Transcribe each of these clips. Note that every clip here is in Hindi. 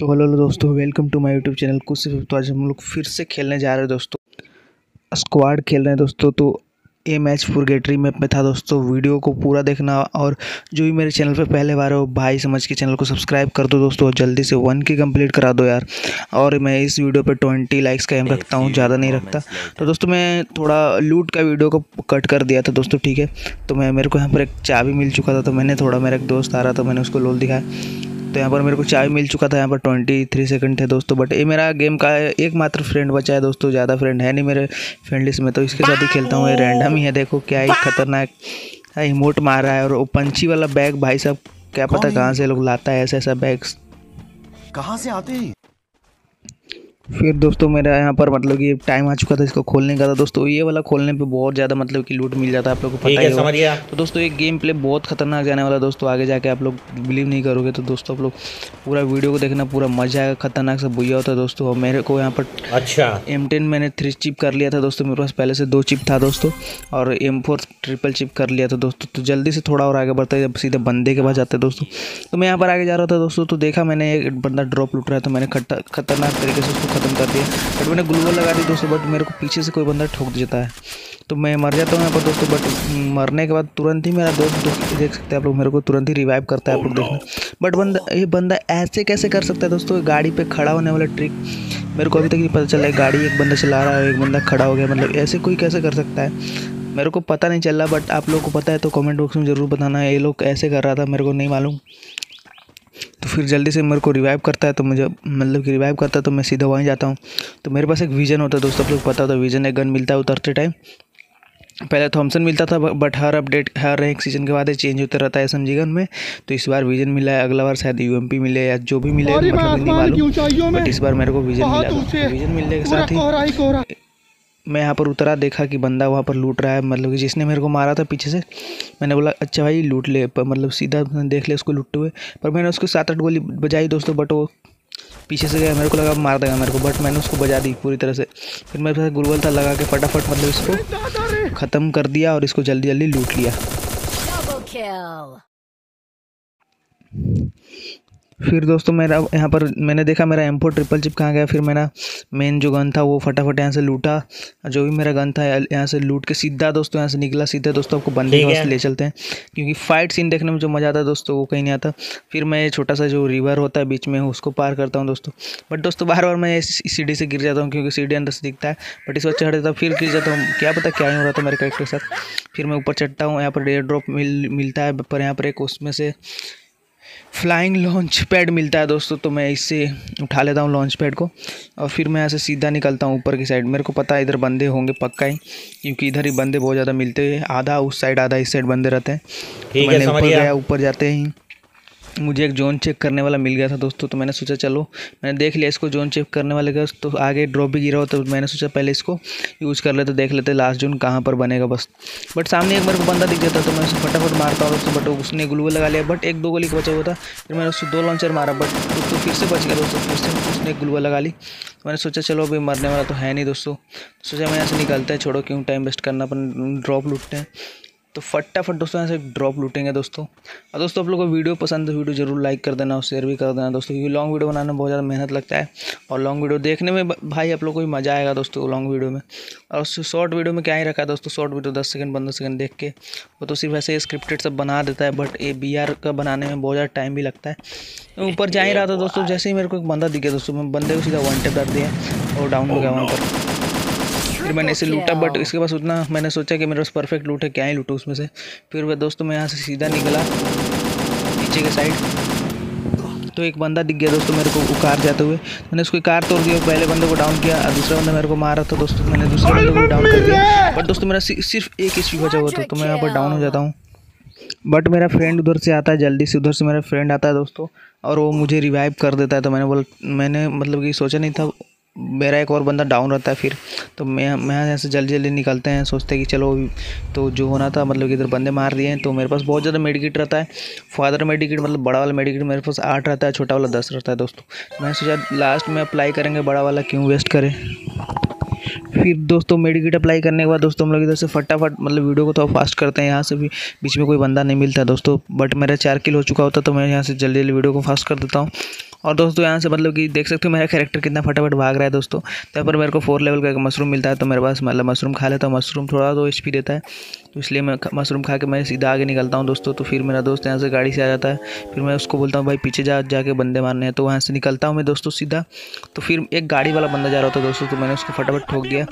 तो हेलो हेलो दोस्तों welcome to my YouTube channel कुछ सिर्फ़ तो आज हम लोग फिर से खेलने जा रहे हैं दोस्तों। स्क्वाड खेल रहे हैं दोस्तों तो ये मैच फुरगेटरी मैप में था दोस्तों वीडियो को पूरा देखना और जो भी मेरे चैनल पे पहले बार हो भाई समझ के चैनल को सब्सक्राइब कर दो दोस्तों और जल्दी से वन की कंप्लीट करा दो यार। और मैं इस वीडियो पे ट्वेंटी लाइक्स का एम रखता हूँ ज़्यादा नहीं रखता। तो दोस्तों मैं थोड़ा लूट का वीडियो को कट कर दिया था दोस्तों ठीक है। तो मैं मेरे को यहाँ पर एक चाबी मिल चुका था तो मैंने थोड़ा मेरा एक दोस्त आ रहा था मैंने उसको लोल दिखाया। तो यहाँ पर मेरे को चाय मिल चुका था यहाँ पर ट्वेंटी थ्री सेकेंड थे दोस्तों बट ये मेरा गेम का एकमात्र फ्रेंड बचा है दोस्तों ज़्यादा फ्रेंड है नहीं मेरे फ्रेंड लिस्ट में तो इसके साथ ही खेलता हूँ ये रैंडम ही है देखो क्या ही खतरनाक इमोट मार रहा है और वो पंची वाला बैग भाई साहब क्या पता कहाँ से लोग लाता है ऐसा ऐसा बैग कहाँ से आते हैं? फिर दोस्तों मेरा यहाँ पर मतलब कि टाइम आ चुका था इसको खोलने का। था दोस्तों ये वाला खोलने पे बहुत ज़्यादा मतलब कि लूट मिल जाता है आप लोग को पता ही होगा। तो दोस्तों ये गेम प्ले बहुत खतरनाक जाने वाला दोस्तों आगे जाके आप लोग बिलीव नहीं करोगे तो दोस्तों आप लोग पूरा वीडियो को देखना पूरा मज़ा आएगा खतरनाक सा बुया होता है दोस्तों। और मेरे को यहाँ पर अच्छा। एम टेन मैंने थ्री चिप कर लिया था दोस्तों मेरे पास पहले से दो चिप था दोस्तों और एम फोर ट्रिपल चिप कर लिया था दोस्तों। तो जल्दी से थोड़ा और आगे बढ़ता है सीधे बंदे के पास जाते हैं दोस्तों। तो मैं यहाँ पर आगे जा रहा था दोस्तों तो देखा मैंने एक बंदा ड्रॉप लुट रहा है तो मैंने खतरनाक तरीके से उसको ख़त्म कर दिया। बट मैंने ग्लूवल लगा दी दोस्तों, बट मेरे को पीछे से कोई बंदा ठोक देता है। तो मैं मर जाता हूँ यहाँ पर दोस्तों, बट मरने के बाद तुरंत ही मेरा दोस्त देख सकते हैं आप लोग, मेरे को तुरंत ही रिवाइव करता है आप लोग देखना। बट बंदा, ये बंदा ऐसे कैसे कर सकता है दोस्तों, गाड़ी पे खड़ा होने वाला ट्रिक मेरे को अभी तक नहीं पता चला है, गाड़ी एक बंदा चला रहा है, एक बंदा खड़ा हो गया मतलब ऐसे कोई कैसे कर सकता है? मेरे को पता नहीं चल रहा बट आप लोग को पता है तो कमेंट बॉक्स में ज़रूर बताना है ये लोग ऐसे कर रहा था, मेरे को नहीं मालूम। फिर जल्दी से मेरे को रिवाइव करता है तो मुझे मतलब कि रिवाइव करता है तो मैं सीधा वहीं जाता हूँ। तो मेरे पास एक विजन होता है दोस्तों आप लोग पता होता है विजन एक गन मिलता है उतरते टाइम पहले थॉमसन मिलता था बट हर अपडेट हर एक सीज़न के बाद चेंज होता रहता है एस गन में। तो इस बार विजन मिला है अगला बार शायद यू मिले या जो भी मिले मतलब नहीं मालूम। बट इस बार मेरे को विजन मिला विजन मिलने के साथ ही मैं यहाँ पर उतरा, देखा कि बंदा वहाँ पर लूट रहा है मतलब कि जिसने मेरे को मारा था पीछे से, मैंने बोला अच्छा भाई, लूट ले। मतलब सीधा देख ले उसको लूटते हुए। पर मैंने उसको सात आठ गोली बजाई दोस्तों बट वो पीछे से गया, मेरे को लगा मार देगा मेरे को बट मैंने उसको बजा दी पूरी तरह से। फिर मेरे पास गुलवल था, लगा के फटाफट मतलब इसको ख़त्म कर दिया और इसको जल्दी जल्दी लूट लिया। फिर दोस्तों मेरा यहाँ पर मैंने देखा मेरा एम फोर ट्रिपल चिप कहाँ गया फिर मेरा मेन जो गन था वो फटाफट यहाँ से लूटा। जो भी मेरा गन था यहाँ से लूट के सीधा दोस्तों यहाँ से निकला सीधा दोस्तों आपको बंदे के ले चलते हैं। क्योंकि फाइट सीन देखने में जो मज़ा आता है दोस्तों वो कहीं नहीं आता। फिर मैं छोटा सा जो रिवर होता है बीच में उसको पार करता हूँ दोस्तों। बट दोस्तों बार बार मैं सीढ़ी से गिर जाता हूँ क्योंकि सीढ़ी अंदर से दिखता है। बट इस बार चढ़ जाता फिर गिर जाता हूँ। क्या पता क्या ही हो रहा था मेरे करेक्टर के साथ। फिर मैं ऊपर चढ़ता हूँ यहाँ पर एयर ड्रॉप मिल मिलता है पर यहाँ पर एक उसमें से फ्लाइंग लॉन्च पैड मिलता है दोस्तों तो मैं इससे उठा लेता हूँ लॉन्च पैड को और फिर मैं ऐसे सीधा निकलता हूँ ऊपर की साइड मेरे को पता है इधर बंदे होंगे पक्का ही क्योंकि इधर ही बंदे बहुत ज़्यादा मिलते हैं। आधा उस साइड आधा इस साइड बंदे रहते हैं। तो मैंने ऊपर गया ऊपर जाते ही। मुझे एक जोन चेक करने वाला मिल गया था दोस्तों तो मैंने सोचा चलो, मैंने देख लिया इसको जोन चेक करने वाले का तो आगे ड्रॉप भी गिरा हो तो मैंने सोचा पहले इसको यूज़ कर लेते, देख लेते लास्ट जोन कहाँ पर बनेगा बस। बट सामने एक बार को बंदा दिख जाता तो मैं उसे फटाफट मारता हूँ दोस्तों बट उसने ग्लू लगा लिया बट एक दो गोली का बचा हुआ था, फिर मैंने उसको दो लॉन्चर मारा बट उसको फिर से बच गया दोस्तों, फिर से उसने ग्लू लगा ली। तो मैंने सोचा चलो अभी मरने वाला तो है नहीं दोस्तों सोचा मैं यहाँ से निकलता है, छोड़ो क्यों टाइम वेस्ट करना, अपन ड्रॉप लूटते हैं। तो फटाफट दोस्तों यहाँ से ड्रॉप लूटेंगे दोस्तों। और दोस्तों आप लोगों को वीडियो पसंद है वीडियो ज़रूर लाइक कर देना और शेयर भी कर देना दोस्तों क्योंकि लॉन्ग वीडियो बनाने में बहुत ज़्यादा मेहनत लगता है। और लॉन्ग वीडियो देखने में भाई आप लोग को भी मज़ा आएगा दोस्तों लॉन्ग वीडियो में। और शॉर्ट वीडियो में क्या ही रखा है दोस्तों शॉर्ट वीडियो दस सेकंड पंद्रह सेकंड देख के। वो तो सिर्फ़ ऐसे स्क्रिप्टेड सब बना देता है बट ये बी आर का बनाने में बहुत ज़्यादा टाइम भी लगता है। ऊपर जा ही रहा था दोस्तों जैसे ही मेरे को एक बंदा दिखे दोस्तों मैं बंदे को सीधा वन टेप कर दिया और डाउन हो गया वहाँ पर फिर मैंने इसे लूटा बट इसके पास उतना मैंने सोचा कि मेरे पास परफेक्ट लूट है क्या ही लूटूँ उसमें से। फिर वह दोस्तों मैं यहाँ से सीधा निकला नीचे के साइड तो एक बंदा दिख गया दोस्तों मेरे को कार जाते हुए। मैंने उसकी कार तोड़ दिया पहले बंदे को डाउन किया और दूसरा बंदा मेरे को मारा था दोस्तों मैंने दूसरे बंदे को डाउन कर दिया। बट दोस्तों मेरा सिर्फ़ एक एच बचा हुआ था तो मैं यहाँ पर डाउन हो जाता हूँ। बट मेरा फ्रेंड उधर से आता है जल्दी से उधर से मेरा फ्रेंड आता है दोस्तों और वो मुझे रिवाइव कर देता है। तो मैंने बोला मैंने मतलब कि सोचा नहीं था मेरा एक और बंदा डाउन रहता है फिर। तो मैं मैं यहाँ से जल्दी जल्दी निकलते हैं, सोचते हैं कि चलो तो जो होना था मतलब इधर बंदे मार दिए हैं तो मेरे पास बहुत ज़्यादा मेडिकेट रहता है। फादर मेडिकेट मतलब बड़ा वाला मेडिकेट मेरे पास आठ रहता है, छोटा वाला दस रहता है दोस्तों। मैं सोचा लास्ट में अप्लाई करेंगे, बड़ा वाला क्यों वेस्ट करें? फिर दोस्तों मेडिकेट अप्लाई करने के बाद दोस्तों हम लोग इधर से फटाफट मतलब वीडियो को तो फास्ट करते हैं, यहाँ से भी बीच में कोई बंदा नहीं मिलता दोस्तों। बट मेरा चार किल हो चुका होता तो मैं यहाँ से जल्दी जल्दी वीडियो को फास्ट कर देता हूँ। और दोस्तों, यहाँ से मतलब कि देख सकते हो मेरा कैरेक्टर कितना फटाफट भाग रहा है दोस्तों। तो यहाँ पर मेरे को फोर लेवल का मशरूम मिलता है तो मेरे पास मतलब मशरूम खा लेता हूँ। मशरूम थोड़ा तो एचपी देता है तो इसलिए मैं मशरूम खा के मैं सीधा आगे निकलता हूँ दोस्तों। तो फिर मेरा दोस्त यहाँ से गाड़ी से आ जाता है, फिर मैं उसको बोलता हूँ, भाई, पीछे जा, जाके बंदे मारने हैं। तो वहाँ से निकलता हूँ मैं दोस्तों सीधा। तो फिर एक गाड़ी वाला बंदा जा रहा था दोस्तों तो मैंने उसको फटाफट ठोक दिया।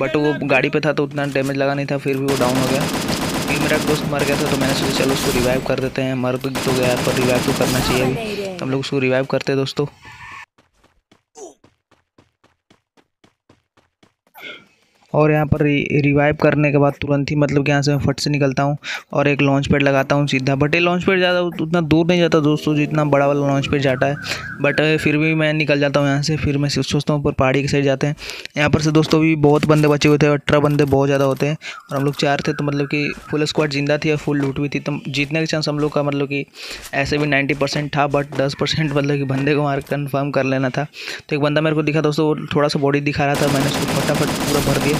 बट वो गाड़ी पर था तो उतना डैमेज लगा नहीं था, फिर भी वो डाउन हो गया। फिर मेरा दोस्त मर गया था तो मैंने सोचा, चलो उसको रिवाइव कर देते हैं। मर तो गया, पर रिवाइव तो करना चाहिए तो हम लोग उसको रिवाइव करते हैं दोस्तों। और यहाँ पर रिवाइव करने के बाद तुरंत ही मतलब कि यहाँ से मैं फट से निकलता हूँ और एक लॉन्च पैड लगाता हूँ सीधा। बट ये लॉन्च पैड ज़्यादा उतना दूर नहीं जाता दोस्तों, जितना बड़ा वाला लॉन्च पैड जाता है। बट फिर भी मैं निकल जाता हूँ यहाँ से, फिर मैं सोचता हूँ ऊपर पहाड़ी के साइड जाते हैं। यहाँ पर से दोस्तों भी बहुत बंदे बचे हुए थे, अठारह बंदे बहुत ज़्यादा होते हैं और हम लोग चार थे तो मतलब कि फुल स्क्वाड ज़िंदा थी और फुल लूट हुई थी। तो जीतने के चांस हम लोग का मतलब कि ऐसे भी नाइन्टी परसेंट था बट दस परसेंट मतलब कि बंदे को मार कन्फर्म कर लेना था। तो एक बंदा मेरे को दिखा दोस्तों, वो थोड़ा सा बॉडी दिखा रहा था, मैंने उसको फटाफट पूरा भर दिया।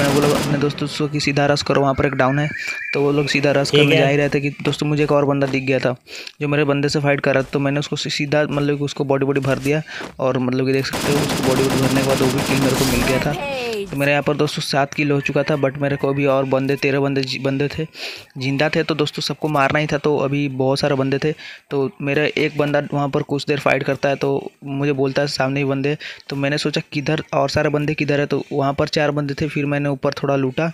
तो मैंने बोला अपने दोस्तों की सीधा रस करो वहाँ पर एक डाउन है। तो वो लोग सीधा रस करने जा ही रहे थे कि दोस्तों मुझे एक और बंदा दिख गया था जो मेरे बंदे से फाइट कर रहा था। तो मैंने उसको सीधा मतलब कि उसको बॉडी बॉडी भर दिया और मतलब कि देख सकते हो उसको बॉडी बॉडी भरने के बाद वो भी किल मेरे को मिल गया था। तो मेरे यहाँ पर दोस्तों सात किलो हो चुका था बट मेरे को अभी और बंदे तेरह बंदे बंदे थे ज़िंदा थे। तो दोस्तों सबको मारना ही था तो अभी बहुत सारे बंदे थे। तो मेरा एक बंदा वहाँ पर कुछ देर फाइट करता है तो मुझे बोलता है सामने ही बंदे तो मैंने सोचा किधर और सारे बंदे किधर है? तो वहाँ पर चार बंदे थे फिर मैंने ऊपर थोड़ा लूटा।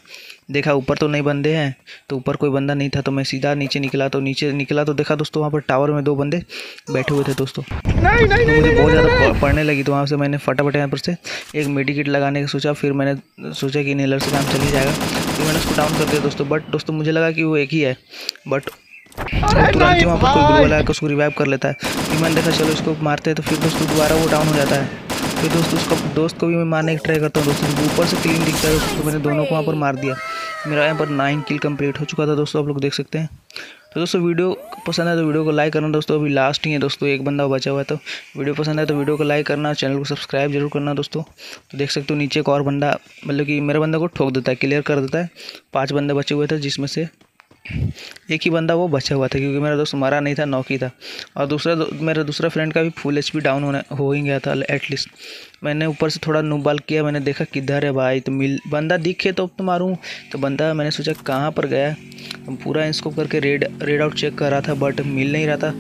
देखा ऊपर तो नहीं बंदे हैं तो ऊपर कोई बंदा नहीं था तो मैं सीधा नीचे निकला तो नीचे निकला तो देखा दोस्तों वहाँ पर टावर में दो बंदे बैठे हुए थे दोस्तों। नहीं, नहीं, तो मुझे बहुत ज़्यादा पढ़ने लगी तो वहाँ से मैंने फटाफट यहाँ पर से एक मेडिकेट लगाने का सोचा फिर मैंने सोचा कि नेलर से काम चल जाएगा। फिर मैंने उसको डाउन कर दिया दोस्तों बट दोस्तों मुझे लगा कि वो एक ही है बट तुरंत ही वहाँ पर कोई वाला उसको रिवाइव कर लेता है। फिर मैंने देखा चलो इसको मारते हैं तो फिर दोस्तों दोबारा वो डाउन हो जाता है। फिर दोस्त, उसको दोस्त को भी मैं मारने की ट्राई करता हूँ। दोस्तों, ऊपर से क्लीन दिखता है। तो मैंने दोनों को वहाँ पर मार दिया। मेरा यहाँ पर नाइन किल कंप्लीट हो चुका था। दोस्तों, आप लोग देख सकते हैं। तो दोस्तों, वीडियो पसंद है तो वीडियो को लाइक करना। दोस्तों, अभी लास्ट ही है। दोस्तों, एक बंदा बचा हुआ है तो वीडियो पसंद है तो वीडियो को लाइक करना। चैनल को सब्सक्राइब ज़रूर करना, दोस्तों। तो देख सकते हो, नीचे एक और बंदा मतलब कि मेरे बंदा को ठोक देता है क्लियर कर देता है। पाँच बंदे बचे हुए थे, जिसमें से एक ही बंदा वो बचा हुआ था, क्योंकि मेरा दोस्त मरा नहीं था नौकी था। और दूसरा मेरा दूसरा फ्रेंड का भी फुल एचपी डाउन होने, हो ही गया था एटलीस्ट मैंने ऊपर से थोड़ा नुबाल किया, मैंने देखा किधर है भाई तो मिल, बंदा दिखे तो तो मारूँ। तो बंदा, मैंने सोचा कहाँ पर गया तो पूरा इंस्कोप करके रेड रेड आउट चेक कर रहा था बट मिल नहीं रहा था।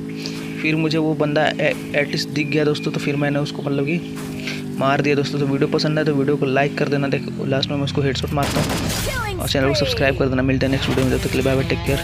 फिर मुझे वो बंदा एटलीस्ट दिख गया दोस्तों तो फिर मैंने उसको मतलब कि मार दिया दोस्तों। तो वीडियो पसंद है तो वीडियो को लाइक कर देना। देखो लास्ट में मैं उसको हेडशॉट मारता हूँ। और चैनल को सब्सक्राइब कर देना। मिलते हैं नेक्स्ट वीडियो में जब तक के लिए बाय बाय टेक केयर